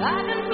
I can